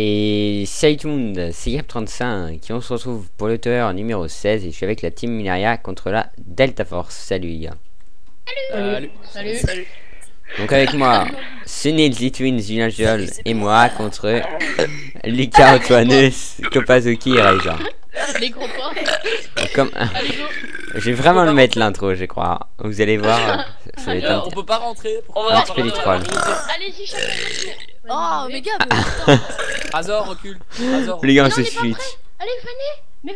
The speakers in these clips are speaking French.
Et salut tout le monde, c'est Gap35 qui on se retrouve pour le tour numéro 16 et je suis avec la team Minaria contre la Delta Force. Salut les gars. Salut. Salut. Salut. Donc avec moi, Sunil Zitwin Junajol et moi contre Lucas Antoinus, Kopazuki et Raija. Les gros Comme... Allez, go. Je vais vraiment le mettre l'intro, je crois. Vous allez voir, ça va être un Alors, on peut pas rentrer. On un va petit peu. Allez-y, chacun. Oh, mais gars, Razor, recule. Razor. Les gars, on Non, se on est pas switch. allez, venez. Mais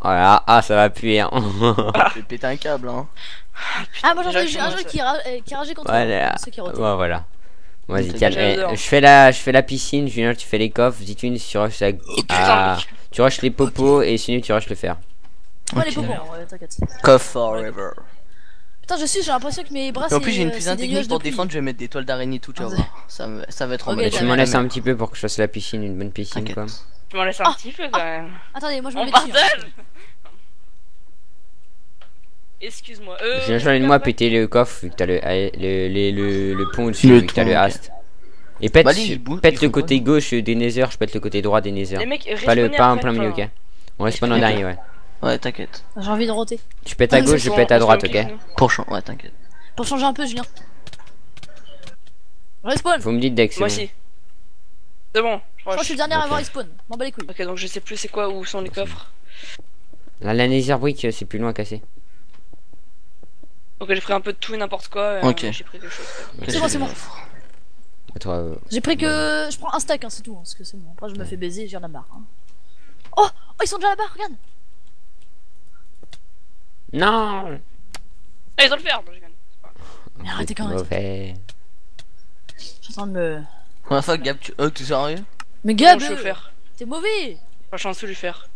Voilà, ah ça va puer. hein. Je vais péter un câble hein. Ah, moi j'en Déjà, ai je un jeu qui, ra- euh, qui rageait contre Voilà. ceux qui Ouais, rotaient. voilà. Vas-y, Eh, je fais la, je fais la piscine. Junior, tu fais les coffres. Zitwin, tu rushes la, ah, tu rushes les popos et Sunil, tu rushes le fer. Ouais, les popos, ouais, t'inquiète. Cough forever. Putain, je suis, j'ai l'impression que mes bras Et en plus j'ai une euh, putain des technique pour défendre, je vais mettre des toiles d'araignée tout, tu vas Ah, voir. Ça, va- ça va être mode. Tu m'en laisses un petit peu pour que je fasse la piscine, une bonne piscine quoi. Tu m'en laisses un Ah. petit peu quand même. Attendez, moi je me On mets dessus. hein. partage Excuse-moi. Euh, Junior, j'en ai de moi péter le coffre vu que t'as le, le, le, le, le pont dessus Le vu que t'as le tronc, ast. Et pète, Bah, pète le côté gauche des Nether, je pète le côté droit des Nether. Les mecs, Pas le, pas en plein milieu, ok. On respawn en dernier, ouais. Ouais, t'inquiète. J'ai envie de roter. Tu pètes à Ah, gauche, je pète à droite, ok. Pour chan- ouais, t'inquiète. Pour changer un peu, Julien. Respawn. Vous me dites c'est Moi bon. aussi. C'est bon. Je crois que je suis le dernier à avoir respawn. M'en bats les couilles. Ok, donc je sais plus c'est quoi, où sont les coffres. Là, la Nether brick, c'est plus loin à Ok, j'ai pris un peu de tout et n'importe quoi. et, Ok. euh, J'ai pris quelque chose. C'est bon, c'est bon. Toi, euh, J'ai pris que. Je prends un stack, hein, c'est tout. hein, parce que c'est bon. Après, je me fais baiser, j'ai rien à marre. hein. Oh Oh, ils sont déjà là-bas, regarde Non Ah, ils ont le fer. Je. Mais arrêtez quand même. Mauvais. Je suis en train de me. Gab, tu. Oh, t'es sérieux? Mais Gab je suis le euh. T'es mauvais Pas chanceux du fer.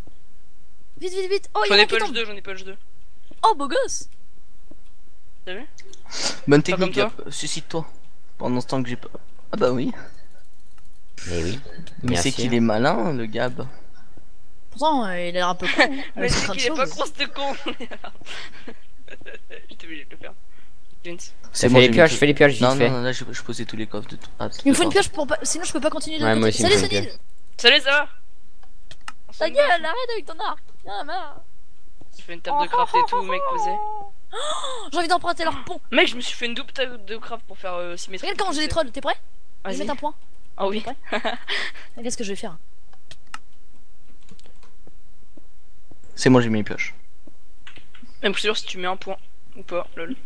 Vite, vite, vite Oh, il y J'en en a ai punch tombent 2, j'en ai punch 2. Oh, beau gosse T'as vu? Bonne technique. Suscite-toi. Pendant ce temps que j'ai pas. Ah bah oui. Mais oui. Mais c'est qu'il est malin, le Gab. Pourtant, euh, il a l'air un peu con. hein, Mais c'est qu'il est pas grosse de con. J'étais obligé de le faire. Ça bon, les pioches, je fais les pioches vite Non, fait. non, non, là je, je posais tous les coffres de tout. Ah, Il me faut de une pioche pour pas. Sinon, je peux pas continuer de Ouais, moi aussi, Salut, Sunil Salut, ça va? Ta gueule, arrête avec ton arc Y'en a marre J'ai fait une table de craft et tout, mec, posé. Oh, J'ai envie d'emprunter leur pont Mec, je me suis fait une double table de craft pour faire euh, symétrie. Regarde comment j'ai les trolls, t'es prêt? Je vais Vas-y. mettre un point. Ah oui. Qu'est-ce que je vais faire C'est moi, j'ai mis les pioches. Même plus sûr si tu mets un point ou pas, lol.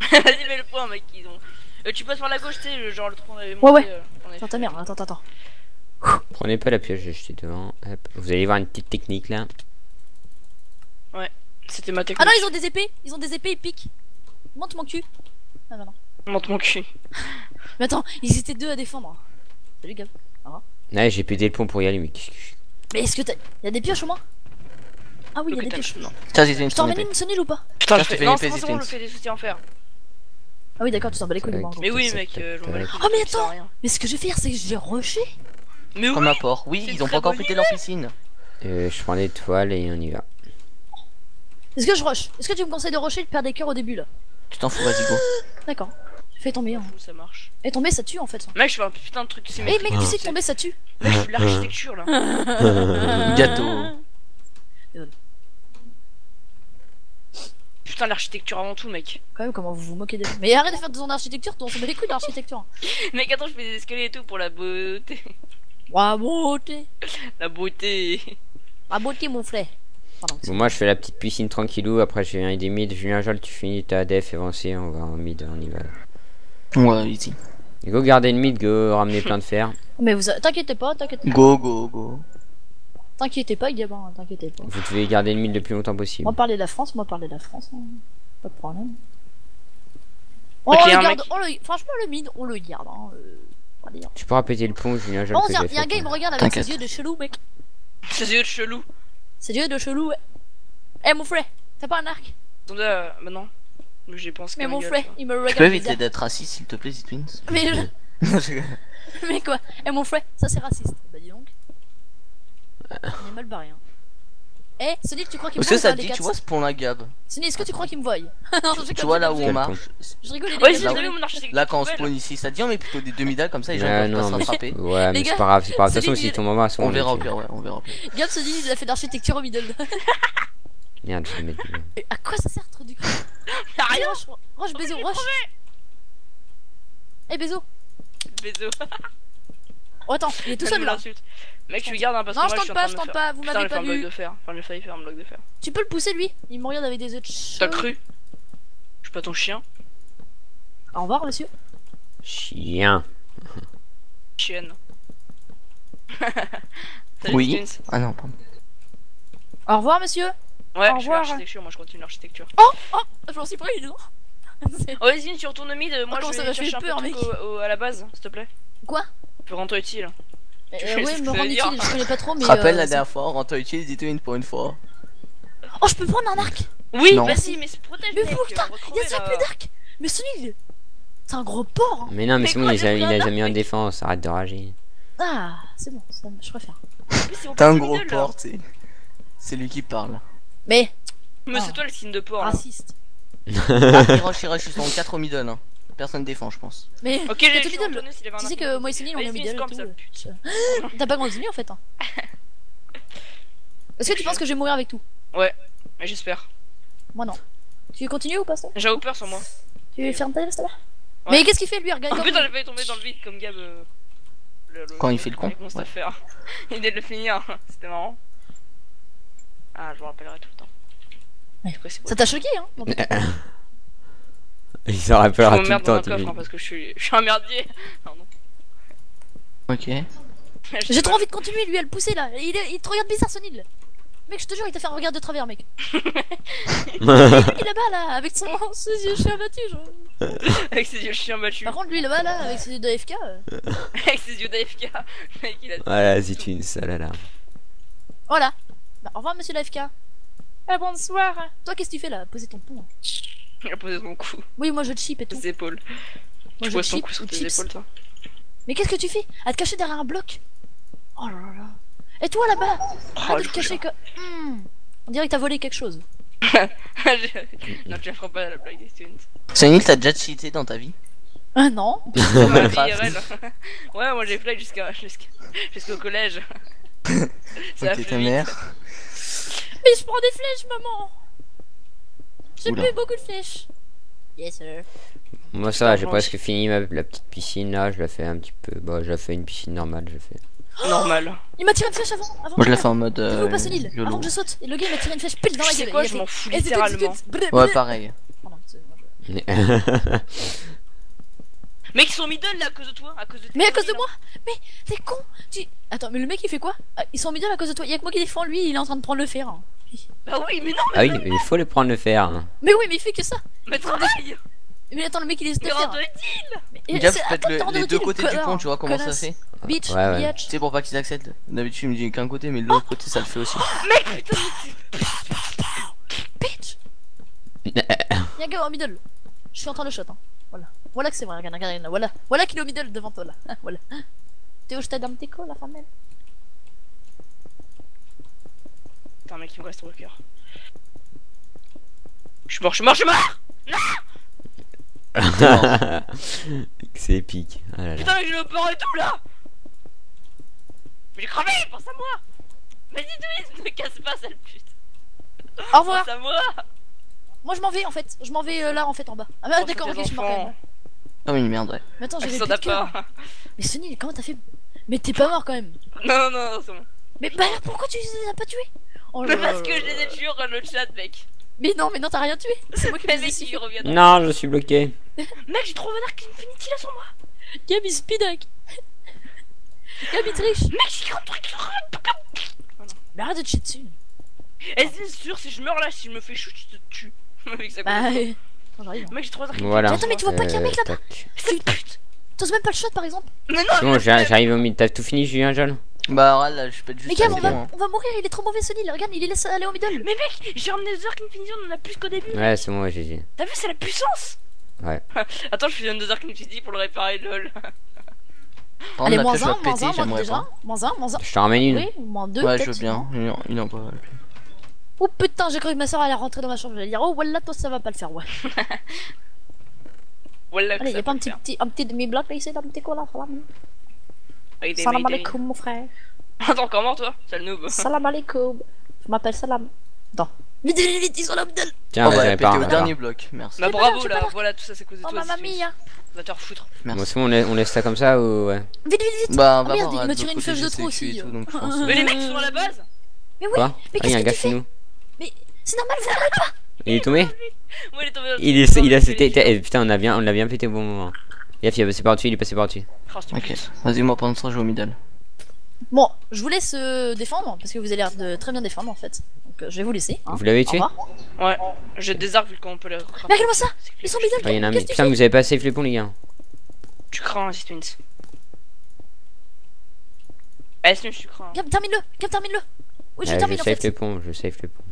Vas-y, mets le point, mec. Ils ont... Euh, tu passes par la gauche, tu sais, genre le trou on avait Ouais, ouais. monté, euh, Attends fait- ta mère, attends, attends, attends. Prenez pas la pioche, j'ai jeté devant. Hop. Vous allez voir une petite technique là. C'était ma Ah technique. non, ils ont des épées Ils ont des épées, ils piquent Monte mon cul Ah bah non. Monte mon cul. Mais attends, ils étaient deux à défendre. Salut Gab. Ouais, j'ai pété le pont pour y aller, mais qu'est-ce que je Mais est-ce que t'as. Y'a des pioches au moins? Ah oui, y'a des pioches. non. Tiens, j'ai une Je t'en une ou pas? Putain, je je te fais... une épée, je des soutiens en fer. Ah oui, d'accord, tu t'en bats les couilles. Mais oui, mec, je. Oh, mais attends. Mais ce que je vais faire, c'est que j'ai rushé. Mais oui Comme apport. Oui, C'est ils ont pas encore pété leur piscine. Euh, je prends des toiles et on y va. Est-ce que je rush Est-ce que tu me conseilles de rusher et de perdre des cœurs au début là Tu t'en fous, vas-y, go. D'accord. Fais tomber. Hein. Ça marche. Et tomber, ça tue en fait. ça. Mec, je fais un putain de truc Eh mec, tu sais que tomber, ça tue. Mec, je fais de l'architecture là. Gâteau. Putain, l'architecture avant tout, mec. Quand même, comment vous vous moquez de. Mais arrête de faire de ton architecture, on se bat les couilles d'architecture. Mec, attends, je fais des escaliers et tout pour la beauté. Ouah, beauté. La beauté. Ah, beauté, mon frère. Pardon. Bon, moi je fais la petite piscine tranquillou. Après, je viens des mid. Julien Jol, tu finis ta def avancée. On va en mid, on y va. Ouais, easy. Go garder le mid, go ramener plein de fer. Mais vous, a- t'inquiétez pas, t'inquiétez pas. Go, go, go. T'inquiétez pas, Gabin, t'inquiétez pas. Vous devez garder le mid le plus longtemps possible. Moi parler de la France, moi parler de la France. hein. Pas de problème. On Ok, le garde, mec- on le... franchement le mid, on le garde. Hein. euh, on. Tu pourras péter le pont, Julien Jol. Bon, que y a, j'ai y a un gars, il me regarde avec T'inquiète. ses yeux de chelou, mec. Ses yeux de chelou. Ses yeux de chelou, ouais. Eh mon frère, t'as pas un arc Attendez, euh, bah non. Mais j'y pense Mais mon gueule, frère, tu il me Tu regarde. peux bizarre. éviter d'être raciste, s'il te plaît, Zitwins Mais, je- mais quoi? Eh mon frère, ça c'est raciste. Bah dis donc. Ok, un Mais mec, quoi mon frère, ça c'est raciste. On est mal barré. Hein. Eh, Sonil, tu crois qu'il me Est-ce que voit ça te dit, tu vois, spawn la gab Sonil, est-ce que tu crois qu'il me voit Non, je Tu vois là où on marche Je rigole, là vu où- mon architecte. Là quand on spawn ici, ça te dit on met plutôt des demi-dalles comme ça peuvent non, pas mais s'attraper. Ouais, mais c'est pas grave, c'est pas grave. De toute façon, en bas, c'est On verra au pire, ouais, on verra au pire. Gab se dit, il a fait d'architecture au middle. Merde, je vais mettre. Et à quoi ça sert, ce truc du coup Y'a rien. Roche, Bézo, roche. Eh, Bézo. Bisous. Oh, attends, il est tout seul là. Mec, je lui garde hein, parce que Non, moi je tente en pas, je tente pas, vous m'avez pas un bloc vu. de fer. Enfin, j'ai failli faire un bloc de fer. Tu peux le pousser lui Il me regarde avec des yeux de T'as cru? Je suis pas ton chien Au revoir, monsieur. Chien. Chienne. Salut, Oui. Stins. Ah non, pardon. Au revoir, monsieur. Ouais, Au je fais revoir. l'architecture, moi je continue l'architecture. Je m'en suis pris, non C'est- Oh, vas-y, tu retournes au mid, moi Oh, je ça vais chercher un peu peur, de mec. trucs au- au- à la base, s'il te plaît. Quoi? Pour rendre utile. Euh, ce Ouais, me rendre utile, je connais pas trop, mais. Rappelles euh, la c'est- dernière fois, on t'a utilisé Ditwin pour une fois. Oh, je peux prendre un arc Oui, vas-y, mais se protège, Mais putain, on va Il y a crever, déjà plus d'arc Mais Sonil C'est un gros porc hein. Mais non, mais Mais c'est bon, il a, il mis en défense. Arrête de rager. Ah, c'est bon, ça, je préfère. T'as un gros porc, tu sais. C'est lui qui parle. Mais, Mais Ah. c'est toi le signe de porc. raciste. Ah, il rush, il rush, ils sont 4 au middle. Hein. Personne défend, je pense. Mais, Ok, j'ai tout un Tu sais que moi et Sonil, on est middle et tout. T'as pas continué en fait. Hein. Est-ce que tu penses que je vais mourir avec tout? Mais j'espère. Moi non. Tu veux continuer ou pas ça? J'avoue peur sur moi. Tu veux faire une taille là? Ouais. Mais qu'est-ce qu'il fait lui Regarde Oh putain, j'ai failli tomber dans le vide comme Gab. euh, Quand il fait le con, ouais. Il venait de le finir. C'était marrant. Ah, je me rappellerai tout le temps. Ouais. Ça t'a choqué hein Il s'en rappellera Je tout le m'emmerde dans temps. un coffre hein, parce que je suis, je suis un merdier. Pardon. Ok. J'ai trop envie de continuer lui à le pousser là. Il, est- il te regarde bizarre Sonil. Mec, je te jure, il t'a fait un regard de travers, mec. Il est là-bas là, avec son ses yeux chien battu. genre. Avec ses yeux chiens battus. Par contre, lui là-bas là, avec ses yeux de FK. euh, Avec ses yeux d'AFK. Mec, il a. Voilà, c'est une sale là. Voilà. Bah, au revoir, monsieur l'AFK. Ah, bonsoir. Toi, qu'est-ce que tu fais là? Poser ton pont. Il a posé son cou. Oui, moi je te chip et tout. Ses épaules. Moi Tu poses ton cou ou sur tes chips. épaules, toi. Mais qu'est-ce que tu fais? À te cacher derrière un bloc? Oh là là là. Et toi là-bas? Oh, te cacher que. Hmm. On dirait que t'as volé quelque chose. non, tu la feras pas la blague des students. Sonil, t'as déjà cheaté dans ta vie? Ah non Ouais, moi j'ai flag jusqu'à jusqu'au collège. Ça a Ok, fait ta mère. Mais je prends des flèches, maman J'ai plus beaucoup de flèches. Yes, sir. Moi, ça va, j'ai presque fini ma, la petite piscine là. Je la fais un petit peu. Bon, je la fais une piscine normale. Je fais. Normal. Il m'a tiré une flèche avant, avant Moi, je la fais en mode. Euh, veux pas Sonil YOLO. Avant que je saute, et le gars il m'a tiré une flèche pile dans la gueule. quoi, je m'en fous littéralement. Ouais, pareil. Mec, ils sont middle là à cause de toi, à cause de Mais à cause de moi Mais t'es con tu... Attends, mais le mec il fait quoi? Ah, Ils sont middle à cause de toi. Y'a que moi qui défends lui, il est en train de prendre le fer. hein. Bah oui, mais non, Ah oui, mais il faut le prendre le fer. hein. Mais oui, mais il fait que ça. mais travaille Mais attends, le mec il est Mais fer. utile Mais Gaffe, c'est- peut-être attends, le- les deux côtés du pont, tu vois comment ça fait Bitch, Ouais, ouais. biatch. Tu sais, pour pas qu'ils acceptent? D'habitude, il me dit qu'un côté, mais de l'autre côté, ça le fait aussi. Mec, putain Bitch Y'a un gars en middle. Je suis en train de shot. Hein. Voilà. Voilà que c'est vrai, regarde, regarde, regarde. Voilà. Voilà qu'il est au middle devant toi là. Ah, Voilà. T'es où je t'aide tes la femelle? Putain, mec, il me reste trop le cœur. Je suis mort, je suis mort, je suis mort c'est épique. Ah là là. Putain, mais j'ai le port et tout là Mais j'ai crevé, pense à moi Vas-y, Twist, ne casse pas, sale pute Au revoir Pense à moi Moi je m'en vais en fait. Je m'en vais euh, là en fait en bas. Ah, bah, d'accord, ok, je suis mort quand enfants. même. Ah oui, merde, ouais. Mais attends, j'avais plus de cœur. Mais Sonny, comment t'as fait? Mais t'es pas mort quand même. Non, non, non, c'est bon. Mais bah alors pourquoi tu les as pas tués? Oh là Mais là parce que je les ai tués dans le chat, mec Mais non, mais non, t'as rien tué. C'est moi qui les ai tués. Non, je suis bloqué. Mec, j'ai trop Dark Infinity là sur moi Gabi speedak. Gabi triche. Mec, j'ai 30 trucs sur Mais arrête de te chier dessus. Et c'est sûr, si je meurs là, si je me fais shoot, je te tue Mec, ça Bah, j'arrive. Mec, j'ai trop Voilà. Attends, mais tu vois pas qu'il y a un mec Euh, là-bas. Cette pute T'oses même pas le shot par exemple Mais non, C'est j'arrive au milieu. T'as tout fini, Julien Jeune Bah, là, je pète juste. Mais la on va, hein. on va mourir, il est trop mauvais Sonny. Regarde, il les laisse aller au middle. Mais mec, j'ai ramené des Dark Infinity, on en a plus qu'au début Ouais, c'est bon, ouais, GG. T'as vu, c'est la puissance Ouais. Attends, je fusionne deux Dark Infinity pour le réparer, lol Allez, moins pioche va 1, moins péter, 1, moins j'aimerais déjà. pas. Moins 1, moins 1. Je t'en ramène une. Oui, moins 2. Ouais, je veux bien. Il en- Il en pas. Oh putain, j'ai cru que ma soeur allait rentrer dans ma chambre. J'allais dire, oh voilà, toi ça va pas le faire, ouais. Voilà, Allez, y'a pas un petit, le petit, un petit demi-bloc là ici, un petit quoi là Salam Salam alaikum, mon frère. Attends, encore mort toi Sale noob. Salam alaikum. Je m'appelle Salam. Attends. Vite, vite, vite, ils sont là, Abdel. Tiens, Oh, bah, pété au dernier bloc. Merci. Bah bravo là, voilà, tout ça c'est cause de Oh, toi. ma Zitwins. mamie, hein. Va te refoutre. Bon, Merci. c'est bon, on laisse, on ça comme ça ou ouais Vite, vite, vite. Bah, Oh, va merde, voir, il m'a tiré une feuille de trop aussi. je pense- Mais les mecs sont à la base Mais oui, Quoi mais Ah, il y a un qu'est-ce que tu fais c'est normal, vous Il est tombé Ouais, il est tombé. Il est, il a, c'était, eh, putain, on a bien, on l'a bien pété au bon moment. Yaf, il est passé par-dessus, il est passé par-dessus. Oh, Ok, vas-y, moi pendant ce temps, je vais au middle. Bon, je vous laisse euh, défendre parce que vous avez l'air de très bien défendre en fait. Donc euh, je vais vous laisser. Hein. Vous l'avez tué. Ouais, j'ai des arcs vu qu'on peut les. Mais regarde-moi ça Ils sont que tu putain, vous avez pas safe les ponts, les gars. Tu crains, Zitwins. Eh, sinon tu crains. Gab, termine-le Gab, termine-le Oui, je Ah, termine je en safe fait. les ponts, je safe les ponts.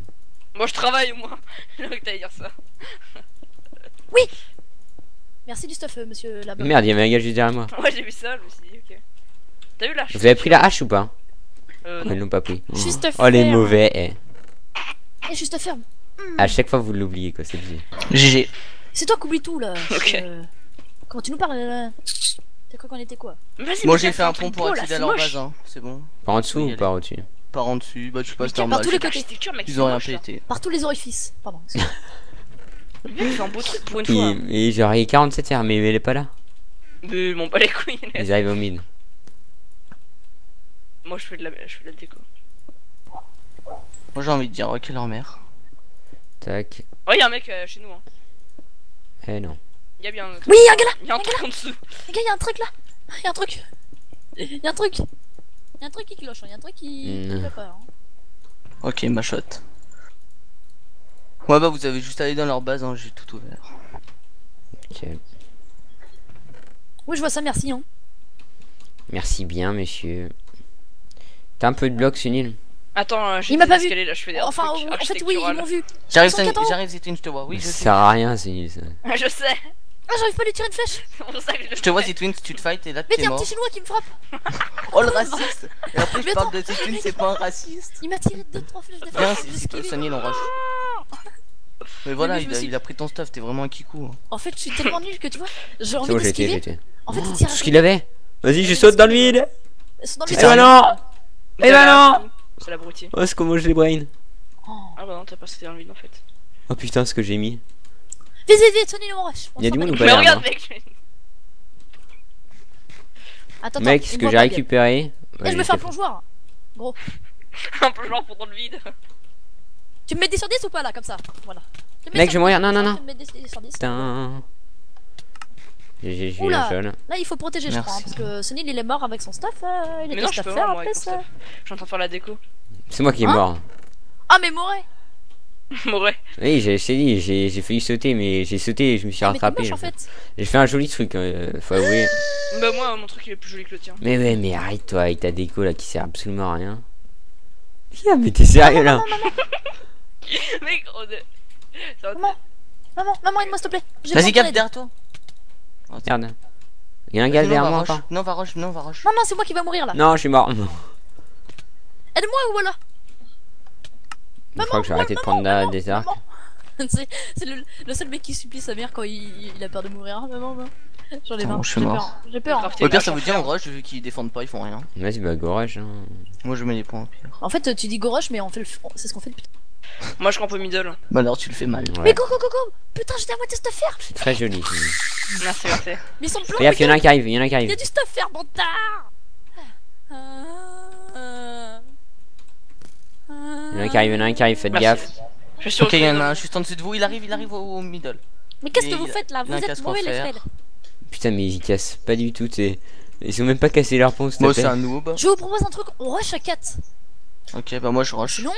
Moi je travaille au moins. Que dire ça. Merci du stuff, euh, monsieur là-bas. Merde, il y avait un gars juste derrière moi. Ouais, j'ai vu ça, je me suis dit, ok. T'as vu là Vous avez pris la hache ou pas? Euh, Oh, Ils l'ont pas pris. Juste Oh, les mauvais, eh. Eh, juste ferme. À chaque fois, vous l'oubliez, quoi, c'est dit. GG. C'est toi qui oublie tout là. Ok. Euh, Comment tu nous parles là T'as cru qu'on était quoi? Vas-y, Moi j'ai fait un pont pour accéder à leur base, hein. c'est bon. Par en dessous Oui, ou par au-dessus? Par en dessus, bah je sais pas, c'est Par normal. tous les C'est côtés. Ils ont rien pété. Par tous les orifices. Pardon. Le mec fait un beau truc pour une fois. Il, et genre, il est 47 r mais il est pas là. Mais m'en pas les couilles. Ils arrivent au mid. Moi je fais de la, je fais de la déco. Moi j'ai envie de dire, ok, leur mère. Tac. Ouais, y'a un mec euh, chez nous. Hein. Eh non. Y'a bien un truc. Oui, un gars là Y'a un truc en dessous. Les gars, y'a un truc là Y'a un truc Y'a un truc Y'a un truc qui cloche, hein. y'a un truc qui. qui Mm. va pas. hein. Ok, ma shot. Ouais bah vous avez juste à aller dans leur base, hein, j'ai tout ouvert. Ok. Oui, je vois ça, merci. Hein. Merci bien, monsieur. T'as un peu de bloc, Sunil Attends, euh, j'ai Il m'a pas vu. là, je fais des Enfin, trucs en fait, oui, ils m'ont vu. J'arrive, j'arrive, je te vois. Oui, je Ça sais. sert à rien, Sunil. Je sais. Ah, j'arrive pas à lui tirer une flèche. Je te vois, Zitwin, tu te fight et là Mais t'es t'es un petit chinois qui me frappe. Oh le raciste Et après je parle de Zitwin, c'est pas un raciste. Il m'a tiré deux, trois flèches de Viens, flèche. esquivé. Sonny, on rush. Mais voilà, il a, suis- il a pris ton stuff, t'es vraiment un kikou. hein. En fait, je suis tellement nul que tu vois, j'ai C'est envie d'esquiver. En fait, il Tout tire ce qu'il avait Vas-y, je saute dans le vide Ils sont dans le Eh Putain, bah vide. non Eh bah non C'est l'abruti. Oh, c'est comment je les brain Oh. Ah bah non, t'as pas sauté dans le vide en fait. Oh putain, ce que j'ai mis. Vite, vite, vite, Sony, on rush. On Il y a s'en du monde ou pas Mais regarde, mec. je- Attends, Mec, ce que j'ai récupéré. Eh, je me fais un plongeoir. Un peu genre pour dans le vide. Tu me mets 10 sur 10 ou pas là, comme ça? Voilà. Mec, 10 je vais mourir. sur 10, Non, non, non. me mets 10 sur 10. Putain. Un jaune. Là, il faut protéger, je crois. hein, parce que Sonny, il est mort avec son stuff. il Mais était non, je peux faire après ça. Je suis en train de faire la déco. C'est moi qui est Hein mort. Ah, mais Moret Ouais. Oui, j'ai j'ai dit, j'ai j'ai failli sauter, mais j'ai sauté et je me suis Ah, rattrapé. moche en là. fait. J'ai fait un joli truc, euh, faut avouer. Bah moi, mon truc il est plus joli que le tien. Mais ouais, mais arrête-toi avec ta déco là qui sert absolument à rien. Mais t'es sérieux là Mec, on est... Maman, maman, maman, aide-moi s'il te plaît. J'ai Vas-y, Gab, d'aide. derrière toi. Regarde. Il y a un gars derrière moi. Non, va rush, non, va rush. Non, non, c'est moi qui va mourir là. Non, je suis mort. Aide-moi ou voilà Je crois que j'ai arrêté de prendre la- des arcs. Maman. C'est le, le seul mec qui supplie sa mère quand il, il a peur de mourir. hein, Maman, maman. J'en ai marre. J'ai peur. J'ai peur. hein. Au une pire, ça en dire fer. on rush vu qu'ils défendent pas, ils font rien. Vas-y, bah gorage. Hein. Moi je mets les points au pire. En fait, tu dis go rush, mais on fait le... c'est ce qu'on fait depuis. Moi je campe au middle. Bah alors tu le fais mal. Ouais. Mais go, go, go, go Putain, j'étais à moitié stuff faire C'est très joli. Merci, merci. Mais ils sont pleins Regarde, il y en a un qui arrive, il y en a un qui arrive. du stuff faire, bâtard Ah. Il y en a un qui arrive, il y en a un qui arrive, faites Merci. gaffe. Je suis sûr Ok, que il y en a un juste en dessous de vous, il arrive, il arrive au, au middle. Mais qu'est-ce que vous faites là Vous êtes mauvais les frères. Putain, mais ils cassent pas du tout. t'es- Ils ont même pas cassé leur pont, Moi c'est un noob. Je vous propose un truc, on rush à 4. Ok, bah moi je rush. Sinon,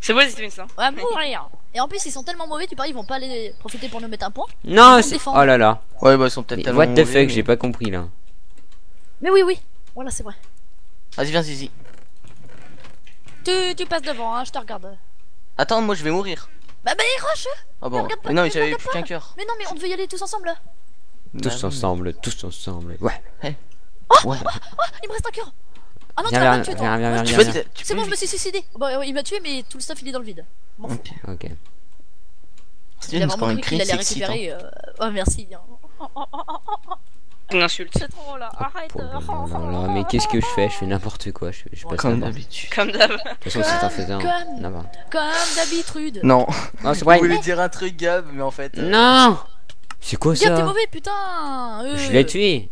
C'est beau, c'est ça. on va mourir. Et en plus, ils sont tellement mauvais, tu paries, ils vont pas aller profiter pour nous mettre un point. Non, c'est. Oh là là. Ouais, bah ils sont peut-être tellement. what the fuck, j'ai pas compris là. Mais oui, oui. Voilà, c'est vrai. Vas-y, viens, Zizi. Tu, tu passes devant, hein, je te regarde. Attends, moi je vais mourir. Bah, bah, rush Ah bon. pas, Mais non, mais j'avais plus qu'un cœur. Mais non, mais on devait y aller tous ensemble là. Tous Bah, ensemble, tous ensemble. Ouais. Ouais. Il me reste un cœur Ah non, tu pas tué, toi viens, viens, viens, Tu viens, peux viens. te- tu C'est bon, je me suis suicidé Bon, ouais, il m'a tué, mais tout le stuff il est dans le vide. Fous. Ok. C'est Il a une vraiment cru qu'il allait récupérer. euh, Oh, merci. bien. Une insulte. C'est trop là, arrête. Oh là là mais qu'est-ce que je fais? Je fais n'importe quoi. Je, je passe Comme d'habitude. Comme d'hab. De toute façon, c'est en faisant. Comme- N'importe. Comme d'habitude. Non. Non, c'est Je vrai. voulais dire un truc, Gab, mais en fait. euh, Non C'est quoi Gab, t'es ça mauvais, putain euh, Je l'ai tué.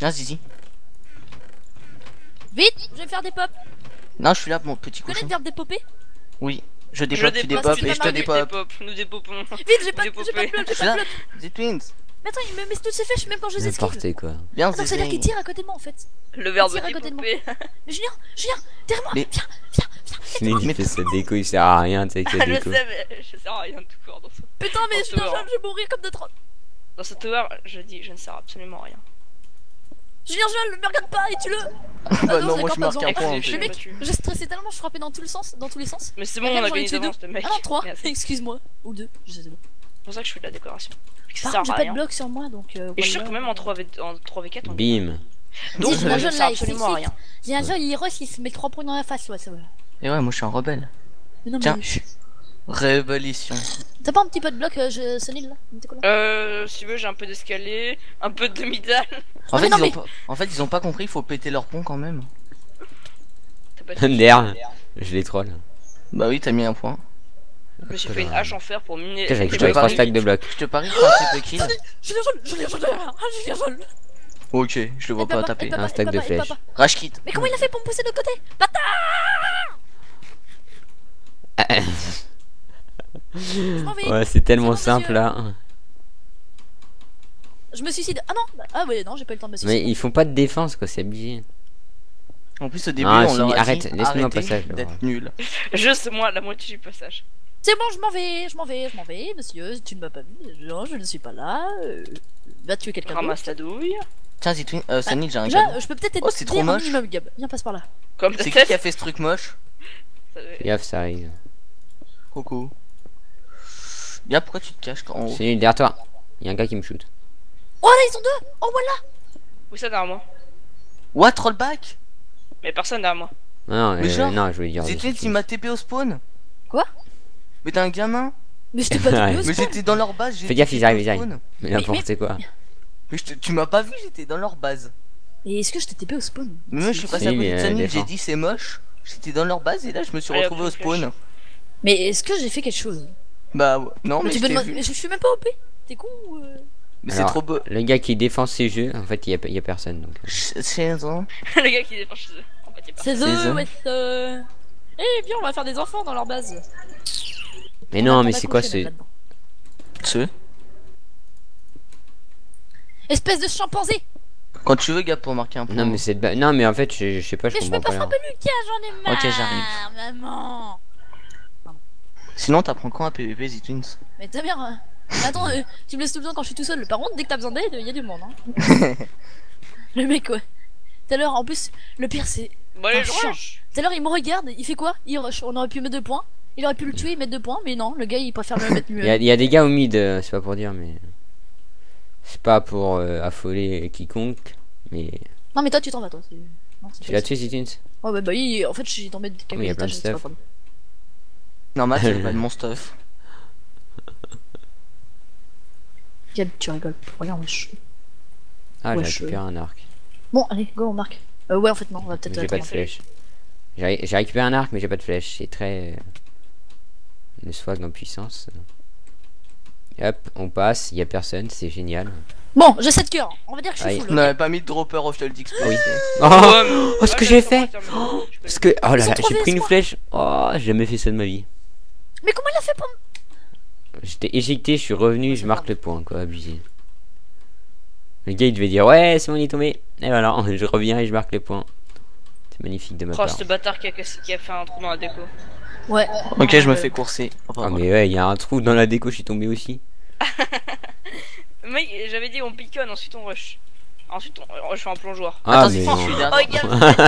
Ah, si, si. Vite, je vais faire des pops. Non, je suis là, mon petit Tu connais cochon. le verbe dépoper? Oui. Je Je dépop, tu dépope, dépopes et je te dépopes, dépop. Nous dépopons. Vite, j'ai pas, j'ai pas de Je j'ai pas de bloc. The Twins. Mais attends, il me met toutes ses flèches même quand je les esquive. Quoi. Viens, Donc The ça veut dire qu'il tire à côté de moi en fait. Le verbe Tire à côté de moi. Mais Julien, Julien, derrière moi, Mais- viens, viens, viens. Sinon, il Mais- fait sa déco, il sert à rien, tu sais, Ah, je sais, mais je sers à rien tout court dans ce, Putain, mais je vais mourir comme de trop. dans ce tower. Je dis, je ne sers absolument à rien. Julien, Julien, me regarde pas et tue-le. Bah non, non, c'est moi je marque pas un point. Le mec, j'ai stressé tellement, je frappais dans tous les sens, dans tous les sens. Mais c'est bon, on a gagné le mec. Ah non, 3, Merci. excuse-moi. Ou 2, je sais pas. C'est pour ça que je fais de la décoration. Ça Par sert contre, j'ai à pas de rien. bloc sur moi donc. euh, Et je suis sûr que même en 3v, en 3v4, on Bim. Donc, je ne jeune là, absolument il rien. J'ai un joli héros qui se met 3 points dans la face, ouais, ça va. Et ouais, moi je suis un rebelle. Mais non, Tiens. mais. Révolution. T'as pas un petit peu de bloc, euh, je... Sonil là Euh, si tu veux, j'ai un peu d'escalier, un peu de demi-dalle. En mais fait, non, ils mais- ont pas... en fait, ils ont pas compris, il faut péter leur pont quand même. T'as pas de- D'air. Je les troll. Bah oui, t'as mis un point. Je me suis fait une hache en fer pour miner. J'ai les récupéré pas 3 vu. stacks de blocs. Je te parie que c'est un triple kill. Julien jaune, Julien jaune, ah, Julien jaune. Ok, je le vois pas taper. Un stack de flèches. Rage kit. Mais comment il a fait pour me pousser de l'autre côté Je vais. Ouais, c'est tellement simple là. Je me suicide. Ah non bah- Ah ouais, non, j'ai pas eu le temps de me Mais suicider. ils font pas de défense quoi, c'est abusé. En plus, au début, Ah, on leur a arrête, dit, laisse-nous un arrêtez passage, d'être nul. Juste moi, la moitié du passage. C'est bon, je m'en vais, je m'en vais, je m'en vais, monsieur. Tu ne m'as pas vu. Non, je ne suis pas là. Euh... Va tuer quelqu'un. Ramasse la douille. Tiens, Twin, euh, Sunny, j'ai un cadeau. je peux peut-être Oh, c'est trop moche. minimum, Gab. Viens, passe par là. Comme C'est ta qui qui a fait ce truc moche Fais gaffe, ça arrive. Coco. Gab, pourquoi tu te caches quand haut C'est derrière toi. Il y a un gars qui me shoot. Oh là, ils sont deux Oh voilà Où ça derrière moi What, rollback Mais personne derrière moi. Non, Mais euh, genre, non, je voulais dire. The Twin, il m'a TP au spawn Quoi? Mais t'es un gamin Mais je t'ai pas Ouais. Mais j'étais dans leur base, j'ai Fais gaffe, ils arrivent, ils arrivent. Mais n'importe quoi. Mais je te- tu m'as pas vu, j'étais dans leur base. Et est-ce que je t'ai TP au spawn? Mais moi, je suis passé à côté de euh, j'ai dit c'est moche. J'étais dans leur base et là, je me suis retrouvé au spawn. Mais est-ce que j'ai fait quelque chose? Bah, ouais. non, mais tu. Mais je suis même pas OP T'es con ou euh? Mais c'est trop beau. Le gars qui défend ses jeux, en fait, il y a, il y a personne. Donc. euh. C'est un- le gars qui défend chez eux. En fait, il est pas- C'est C'est eux, ouais. Eh bien, on va faire des enfants dans leur base. Mais On non, mais pas c'est quoi ce. Ce Espèce de chimpanzé Quand tu veux, Gab, pour marquer un point. Non, mais c'est. ba- Non, mais en fait, je, je sais pas, je Mais je peux comprends pas pas. frapper Lucas, j'en ai marre Ok, j'arrive. Maman Sinon, t'apprends quand un PVP, The Twins Mais ta mère... euh, Attends, euh, tu me laisses tout le temps quand je suis tout seul. Par contre, dès que t'as besoin d'aide, il y a du monde. Hein. le mec, ouais. Tout à l'heure, en plus, le pire, c'est... Ah, chiant. rush. Tout à l'heure, il me regarde, il fait quoi? Il rush. On aurait pu mettre deux points. Il aurait pu le tuer et mettre deux points, mais non, le gars, il préfère le mettre mieux. Il y, a, il y a des gars au mid, euh, c'est pas pour dire, mais. C'est pas pour euh, affoler quiconque, mais. Non, mais toi, tu t'en vas, toi. c'est- Non, c'est Tu l'as tué, Zitins Ouais, ouais, bah, il... en fait, j'ai tombé de quelques Oui, il y a plein de étages, c'est pas. Normal, c'est pas de mon stuff. Gab, tu rigoles. Regarde, wesh. Ah, j'ai récupéré un arc. Bon, allez, go, on marque. Euh, ouais, en fait, non, on va peut-être... J'ai pas de flèche. J'ai j'ai récupéré un arc, mais j'ai pas de flèche. C'est très. Le swag en puissance. Hop, on passe, il y a personne, c'est génial. Bon, j'ai 7 cœurs. On va dire que je suis full. On n'avait pas mis de dropper oui. Oh, Oh, oh, ce que j'ai fait Parce connais. que. Oh là là, j'ai pris une flèche. Oh, j'ai jamais fait ça de ma vie. Mais comment il a fait pour... J'étais éjecté, je suis revenu, je marque le point, quoi, abusé. Le gars il devait dire ouais, c'est bon, il est tombé. Et voilà, je reviens et je marque le point. C'est magnifique de ma Oh, part. ce bâtard qui a, qui a fait un trou dans la déco. Ouais. Ok, je me fais courser. Enfin, Ah, mais ouais, il y a un trou dans la déco, je suis tombé aussi. Mec, j'avais dit on piconne, ensuite on rush. Ensuite on rush en plongeoir. Ah, Attends, mais si, non. je suis Oh,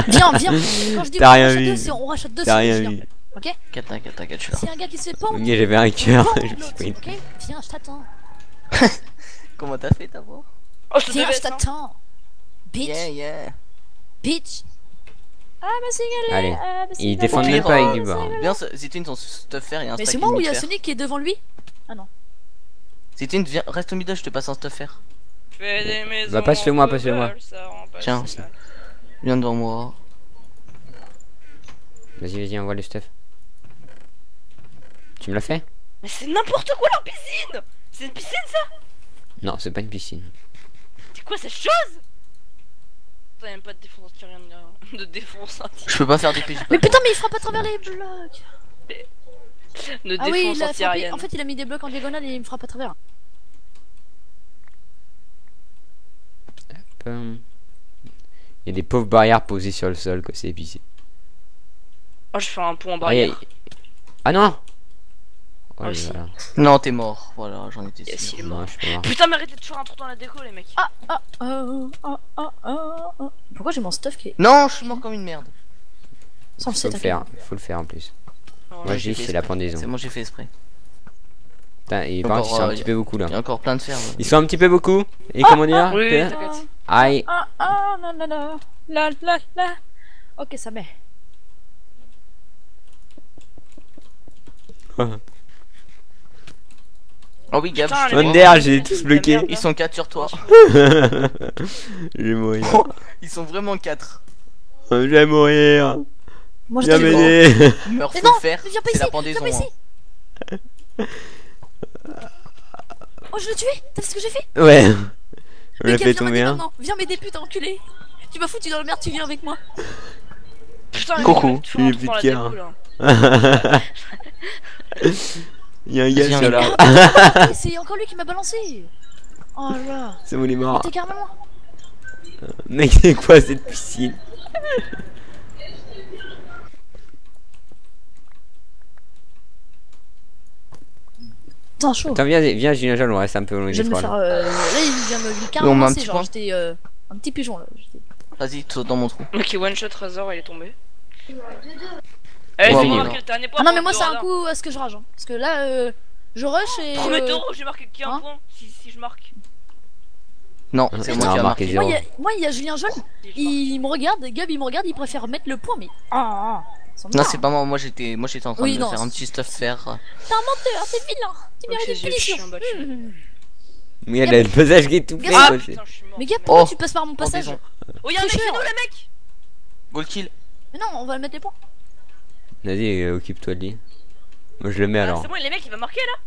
Viens, viens. Quand je dis T'as on rien rachète vu. deux, c'est on rachète deux. T'as c'est rien vu. Ok suis là. C'est un gars qui se fait pendre. Ok, j'avais un cœur. pendre je me suis l'autre, pris une- Ok Viens, je t'attends. Comment t'as fait d'abord Oh, je ça. t'attends. Peach, Yeah, yeah. Peach. Ah, ma single. Allez. ah, Ils défendent même pire, pas avec euh, du bord. Bien, Zétune, ton stuff faire et un Mais c'est moi ou il y a. Sonic qui est devant lui? Zétune, viens, reste au middle, je te passe un stuff faire. Fais des maisons. Bah, passe-le-moi, en passe-le-moi. cobble, ça rend pas Tiens. Viens devant moi. Vas-y, vas-y, envoie le stuff. Tu me l'as fait? Mais c'est n'importe quoi leur piscine C'est une piscine ça Non, c'est pas une piscine. C'est quoi cette chose? T'as même pas de défense, tu rien de, de défense anti. Je peux pas faire des PJ. Mais putain, mais il frappe à travers les blocs. De Ah oui, il a frappé. En fait, il a mis des blocs en diagonale et il me frappe à travers. Hum. Il y a des pauvres barrières posées sur le sol, quoi, c'est épicé. Oh, je fais un pont en Ah, barrière. a- ah non Oh, Ah, voilà. Non, t'es mort. Voilà, j'en étais Yes, sûr. il est mort. Non, je suis mort. Putain, mais arrêtez de faire un trou dans la déco, les mecs. Ah, ah, ah, ah, ah, ah, ah. Pourquoi j'ai mon stuff qui est. Non, je suis mort comme une merde. Sans le Faut le faire, faut le faire en plus. Non, Moi, j'ai fait c'est la pendaison. C'est moi, j'ai fait exprès. Putain, et Encore, par contre, ils sont un euh, petit peu beaucoup là. Il y a encore plein de fer. là. Ils sont un petit peu beaucoup. Et comment dire Oui. Aïe. Ah, ah, non, non, non. La, la, la. Ok, ça met. Oh oui, Gab, Putain, je te vois. Wonder, j'ai tous bloqué. Ils sont 4 sur toi. Je vais mourir. Ils sont vraiment 4. Je vais mourir. Moi, je Viens t'ai m'aider. Meurs, faut non, le faire. mais viens pas C'est ici, la pendaison. hein. Oh, je l'ai tué T'as vu ce que j'ai fait? Ouais. On Mais l'a Gab, fait viens m'aider tomber un. maintenant. Viens m'aider, putain, enculé. Tu m'as foutu dans la merde, tu viens avec moi. Putain, les Coucou. Il est plus de cœur. Il y a un gars sur là. Ah, c'est encore lui qui m'a balancé. Oh là. C'est bon, il est mort. T'es carrément. Mec, c'est quoi cette piscine? Putain, chaud. Attends, viens, viens, Julien Jean, on reste un peu loin Je des viens de me faire. là. Euh... Là, il vient me carrément un lancer, petit genre, j'étais euh, un petit pigeon là. Vas-y, saute dans mon trou. Ok, one shot Razor, il est tombé. Eh, j'ai voilà. marqué le dernier point. Ah non, mais moi, le c'est un coup à ce que je rage. hein. Parce que là, euh, je rush et. Premier euh, taureau, j'ai marqué qu'un hein point. Si, si je marque. Non, Ah, c'est moi qui ai remarqué marqué. zéro. Moi, il y a- y Julien Jaune, il me regarde, Gab, il me regarde, il préfère mettre le point, mais. Ah, ah, me Non, c'est pas moi. Moi, j'étais, moi, j'étais en train Oui, de non, faire un petit stuff faire. T'es un menteur, t'es vilain. Tu mérites une punition. Mmh. Mais il y a le passage qui est tout fait. Ah, quoi, c'est- Putain, je suis mort. Mais Gab, pourquoi Oh, tu passes par mon passage Pendaison. Oh, y'a un mec chez nous, les mecs Goal kill. Mais non, on va mettre les points. Vas-y, euh, occupe-toi de lui. Moi, je le mets Ah, alors. C'est bon, les mecs, il va marquer là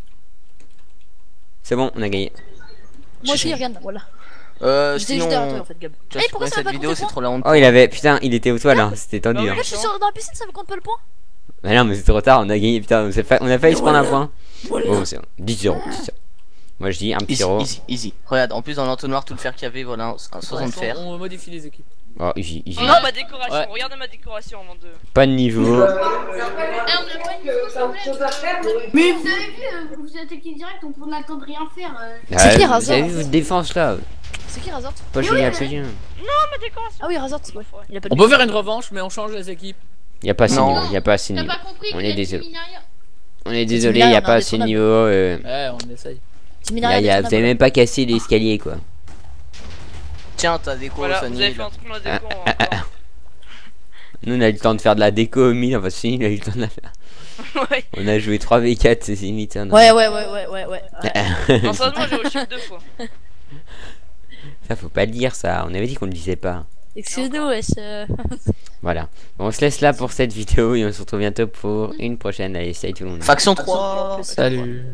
C'est bon, on a gagné. Moi aussi, regarde, voilà. Euh, J'étais juste derrière toi en fait, Gab. tu as pourquoi supprimé ça cette vidéo, c'est trop la honte. Oh, il avait. Putain, il était aux toiles là. C'était tendu. Bah hein. Là, je suis sur- dans la piscine, ça me compte pas le point. Mais non, mais c'est trop tard, on a gagné. Putain, on, a failli se prendre un point. Voilà. Oh, c'est bon. 10-0. 10-0. Moi, je dis un petit Easy, zéro. easy, easy. Regarde, en plus dans l'entonnoir, tout le fer qu'il y avait, voilà, un 60 fer. On modifie les équipes. Oh, easy, easy. Non, ma décoration. Ouais. Regardez ma décoration avant de. Pas de niveau. Mais vous avez vu, euh, vous attaquez direct, on peut attendre rien faire. euh. C'est qui, Ah, Vous Razor avez vu votre défense là C'est qui Razort Pas joué à rien. Ma décoration. Ah oui, Razort, c'est ouais. Il a pas de On peut faire une revanche, mais on change les équipes. Y a pas assez de Non. niveau. Y a pas assez de T'as niveau. On est désolé. On est désolé, y a pas assez de niveau. euh, Ouais, on essaye. Vous avez même pas cassé l'escalier quoi. Tiens, t'as des Voilà, vous Sonny. avez fait un truc dans la déco encore. Nous on a eu le temps de faire de la déco au milieu, enfin si, il a eu le temps de la faire. Ouais. On a joué 3v4, c'est limite. hein. Ouais, ouais, ouais, ouais, ouais, ouais. ouais. Non, sérieusement, j'ai au chute deux fois. Ça faut pas le dire ça, on avait dit qu'on le disait pas. Excuse-nous, wesh. euh. Voilà. Bon, on se laisse là pour cette vidéo et on se retrouve bientôt pour une prochaine. Allez, salut tout le monde. Faction 3 Salut. Salut.